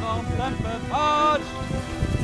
Song of Tempered